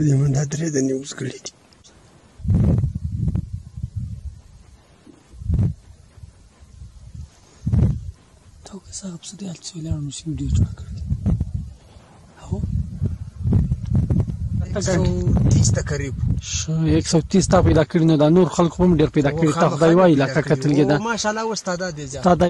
که د ایمان دا درې دندې اوس کړې دي تاوکه صاحب څه دی هلته ولاړ نو سیم ډېر جوړ کړی هو یک سو تیس تا پیدا کړی نو دا نور خلک هم ډېر پیدا کړي تا خدای وایي لکه کتل کېده ماشاءالله اوس تا دا دی